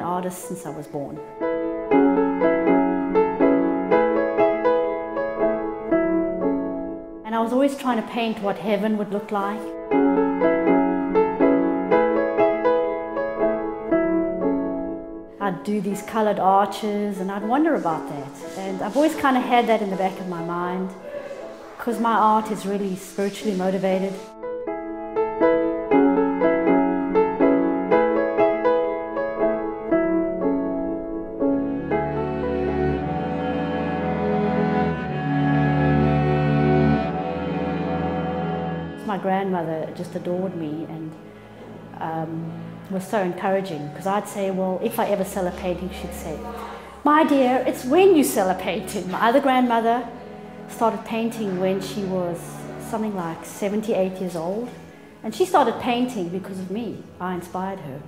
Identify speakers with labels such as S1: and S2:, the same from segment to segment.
S1: artist since I was born. And I was always trying to paint what heaven would look like. I'd do these colored arches and I'd wonder about that. And I've always kind of had that in the back of my mind because my art is really spiritually motivated. My grandmother just adored me and um, was so encouraging because I'd say, well, if I ever sell a painting, she'd say, my dear, it's when you sell a painting. My other grandmother started painting when she was something like 78 years old. And she started painting because of me. I inspired her.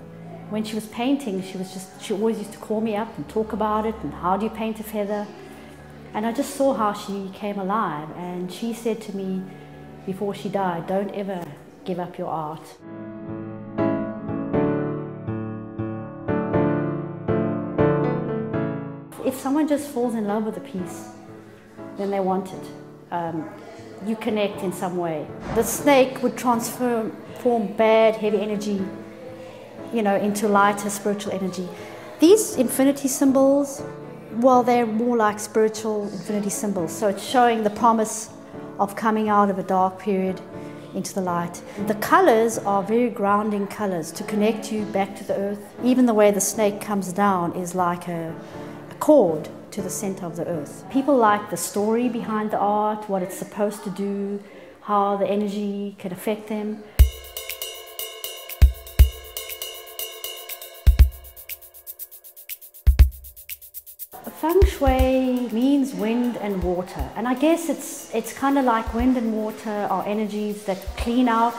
S1: When she was painting, she was just, she always used to call me up and talk about it and how do you paint a feather. And I just saw how she came alive. And she said to me before she died, don't ever give up your art. If someone just falls in love with a piece, then they want it. Um, you connect in some way. The snake would transform bad, heavy energy, you know, into lighter spiritual energy. These infinity symbols, well, they're more like spiritual infinity symbols. So it's showing the promise of coming out of a dark period into the light. The colors are very grounding colors to connect you back to the earth. Even the way the snake comes down is like a, a cord to the center of the earth. People like the story behind the art, what it's supposed to do, how the energy can affect them. Feng Shui means wind and water, and I guess it's, it's kind of like wind and water are energies that clean out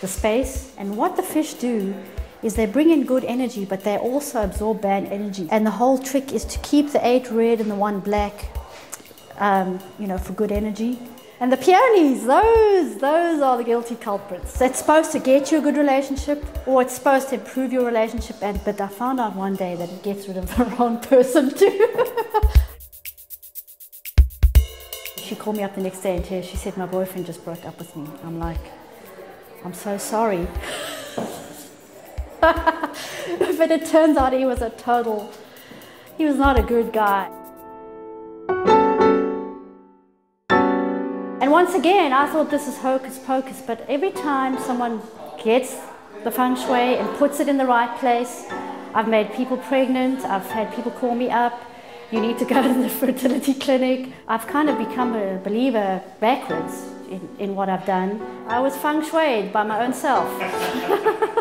S1: the space. And what the fish do is they bring in good energy, but they also absorb bad energy. And the whole trick is to keep the eight red and the one black, um, you know, for good energy. And the peonies, those, those are the guilty culprits. It's supposed to get you a good relationship or it's supposed to improve your relationship. And, but I found out one day that it gets rid of the wrong person too. she called me up the next day and she said, my boyfriend just broke up with me. I'm like, I'm so sorry. but it turns out he was a total, he was not a good guy. And once again, I thought this is hocus pocus, but every time someone gets the feng shui and puts it in the right place, I've made people pregnant, I've had people call me up, you need to go to the fertility clinic. I've kind of become a believer backwards in, in what I've done. I was feng shuied by my own self.